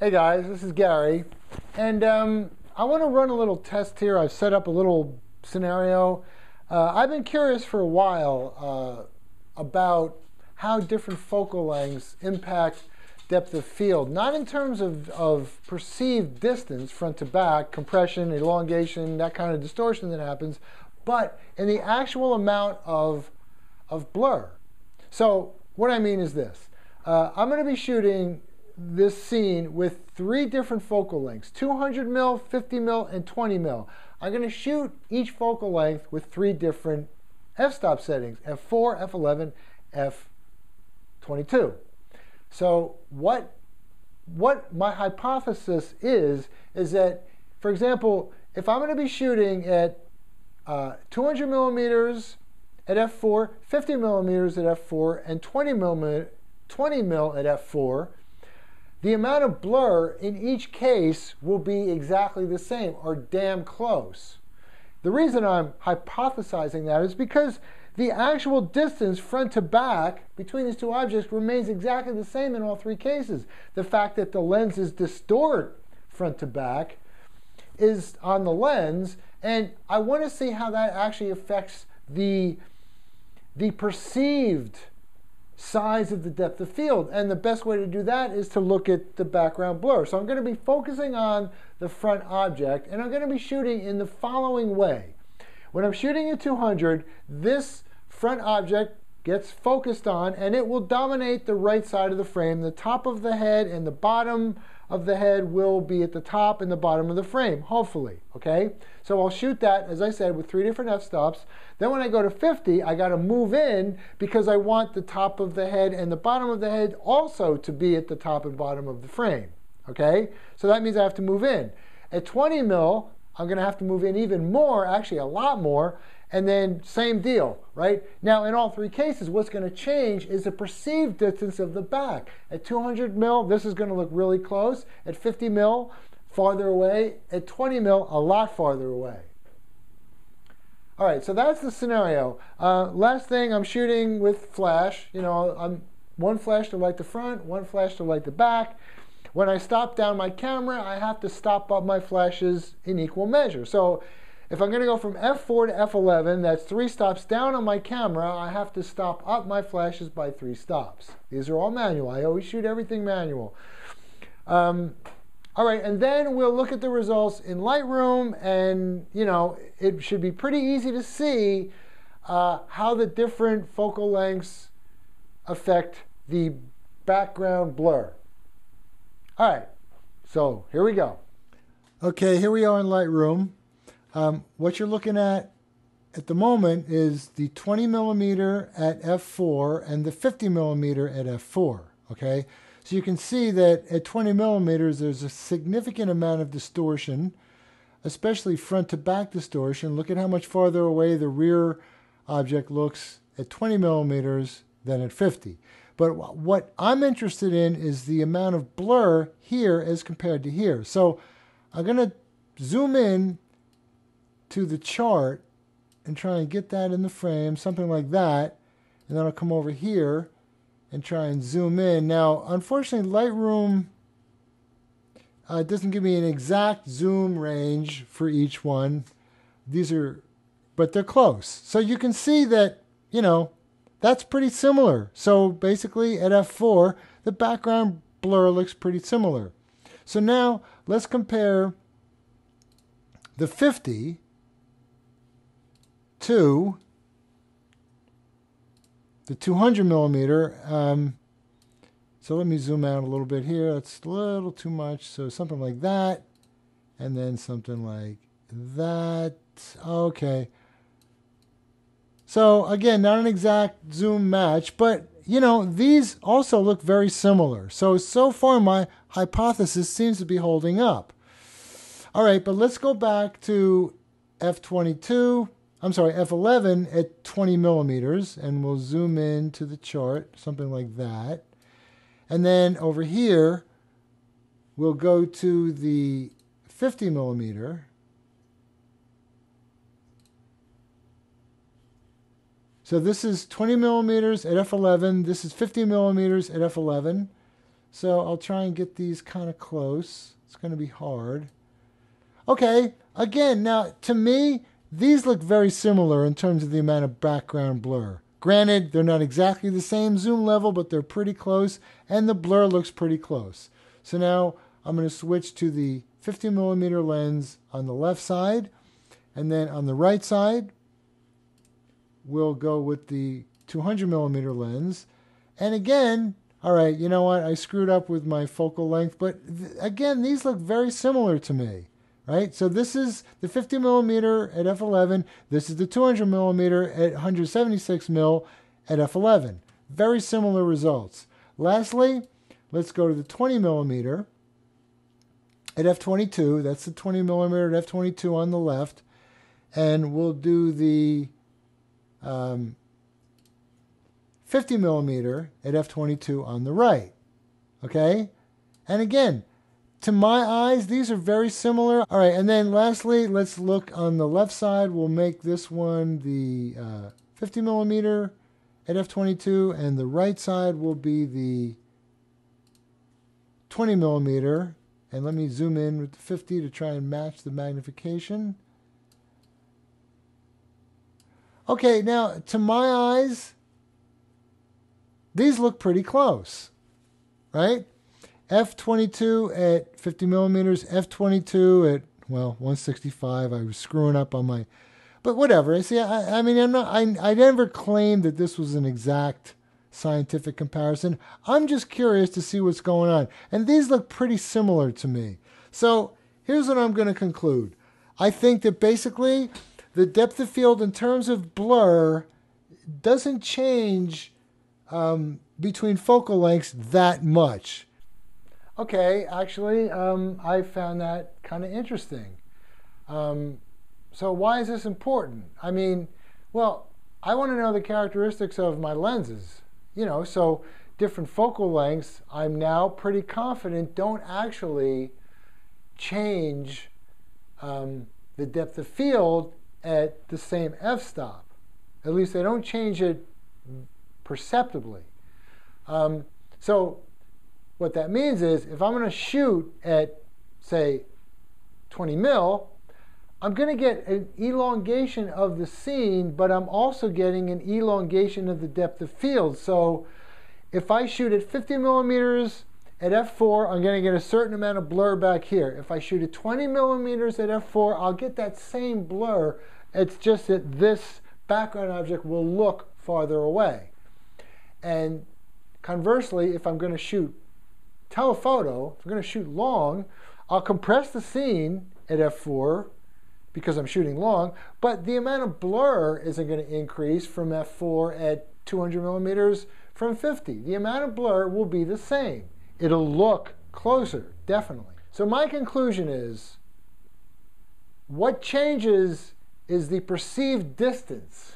Hey guys, this is Gary, and um, I want to run a little test here. I've set up a little scenario. Uh, I've been curious for a while uh, about how different focal lengths impact depth of field, not in terms of, of perceived distance, front to back, compression, elongation, that kind of distortion that happens, but in the actual amount of, of blur. So what I mean is this. Uh, I'm going to be shooting this scene with three different focal lengths 200 mil, 50 mil, and 20 mil. I'm going to shoot each focal length with three different f-stop settings f4, f11, f22. So what what my hypothesis is is that, for example, if I'm going to be shooting at uh, 200 millimeters at f4, 50 millimeters at f4, and 20 millimeter 20 mil at f4, the amount of blur in each case will be exactly the same or damn close. The reason I'm hypothesizing that is because the actual distance front to back between these two objects remains exactly the same in all three cases. The fact that the lenses distort front to back is on the lens, and I want to see how that actually affects the, the perceived size of the depth of field. And the best way to do that is to look at the background blur. So I'm going to be focusing on the front object, and I'm going to be shooting in the following way. When I'm shooting at 200, this front object gets focused on and it will dominate the right side of the frame. The top of the head and the bottom of the head will be at the top and the bottom of the frame, hopefully, okay? So I'll shoot that, as I said, with three different f-stops. Then when I go to 50, I gotta move in because I want the top of the head and the bottom of the head also to be at the top and bottom of the frame, okay? So that means I have to move in. At 20 mil, I'm gonna have to move in even more, actually a lot more, and then same deal, right? Now, in all three cases, what's going to change is the perceived distance of the back. At 200 mil, this is going to look really close. At 50 mil, farther away. At 20 mil, a lot farther away. All right, so that's the scenario. Uh, last thing, I'm shooting with flash. You know, I'm one flash to light the front, one flash to light the back. When I stop down my camera, I have to stop up my flashes in equal measure. So if I'm going to go from F4 to F11, that's three stops down on my camera, I have to stop up my flashes by three stops. These are all manual. I always shoot everything manual. Um, all right, and then we'll look at the results in Lightroom, and you know, it should be pretty easy to see uh, how the different focal lengths affect the background blur. All right, so here we go. Okay, here we are in Lightroom. Um, what you're looking at at the moment is the 20 millimeter at f4 and the 50 millimeter at f4. Okay, so you can see that at 20 millimeters there's a significant amount of distortion, especially front to back distortion. Look at how much farther away the rear object looks at 20 millimeters than at 50. But what I'm interested in is the amount of blur here as compared to here. So I'm going to zoom in to the chart and try and get that in the frame, something like that. And then I'll come over here and try and zoom in. Now, unfortunately, Lightroom uh, doesn't give me an exact zoom range for each one. These are, but they're close. So you can see that, you know, that's pretty similar. So basically at f4, the background blur looks pretty similar. So now let's compare the 50 to the 200 millimeter. Um, so let me zoom out a little bit here. That's a little too much. So something like that. And then something like that. Okay. So again, not an exact zoom match, but you know, these also look very similar. So, so far my hypothesis seems to be holding up. All right, but let's go back to F22 I'm sorry, F11 at 20 millimeters, and we'll zoom in to the chart, something like that. And then over here, we'll go to the 50 millimeter. So this is 20 millimeters at f11. This is 50 millimeters at f11. So I'll try and get these kind of close. It's going to be hard. Okay, again, now to me, these look very similar in terms of the amount of background blur. Granted, they're not exactly the same zoom level, but they're pretty close, and the blur looks pretty close. So now I'm going to switch to the 50 millimeter lens on the left side, and then on the right side, we'll go with the 200 millimeter lens. And again, all right, you know what? I screwed up with my focal length, but th- again, these look very similar to me, right? So this is the 50 millimeter at f11. This is the 200 millimeter at 176 mil at f11. Very similar results. Lastly, let's go to the 20 millimeter at f22. That's the 20 millimeter at f22 on the left, and we'll do the um, 50 millimeter at f22 on the right. Okay? And again, to my eyes, these are very similar. All right, and then lastly, let's look on the left side. We'll make this one the uh, 50 millimeter at f22, and the right side will be the 20 millimeter. And let me zoom in with the 50 to try and match the magnification. Okay, now to my eyes, these look pretty close, right? F22 at 50 millimeters, F22 at, well, 165. I was screwing up on my, but whatever. I see, I, I mean, I'm not, I, I never claimed that this was an exact scientific comparison. I'm just curious to see what's going on. And these look pretty similar to me. So here's what I'm going to conclude. I think that basically the depth of field in terms of blur doesn't change um, between focal lengths that much. Okay, actually, um, I found that kind of interesting. Um, so, why is this important? I mean, well, I want to know the characteristics of my lenses. You know, so different focal lengths, I'm now pretty confident don't actually change um, the depth of field at the same f-stop. At least they don't change it perceptibly. Um, so what that means is if I'm going to shoot at, say, 20 mil, I'm going to get an elongation of the scene, but I'm also getting an elongation of the depth of field. So if I shoot at 50 millimeters at f4, I'm going to get a certain amount of blur back here. If I shoot at 20 millimeters at f4, I'll get that same blur. It's just that this background object will look farther away. And conversely, if I'm going to shoot telephoto, if I'm going to shoot long, I'll compress the scene at f4 because I'm shooting long, but the amount of blur isn't going to increase from f4 at 200 millimeters from 50. The amount of blur will be the same. It'll look closer, definitely. So my conclusion is what changes is the perceived distance.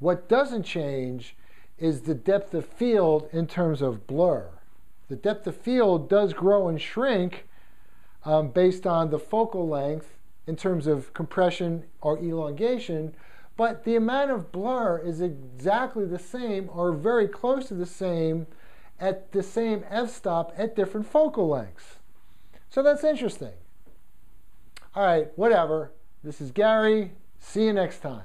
What doesn't change is the depth of field in terms of blur. The depth of field does grow and shrink um, based on the focal length in terms of compression or elongation, but the amount of blur is exactly the same or very close to the same at the same f-stop at different focal lengths. So that's interesting. All right, whatever. This is Gary. See you next time.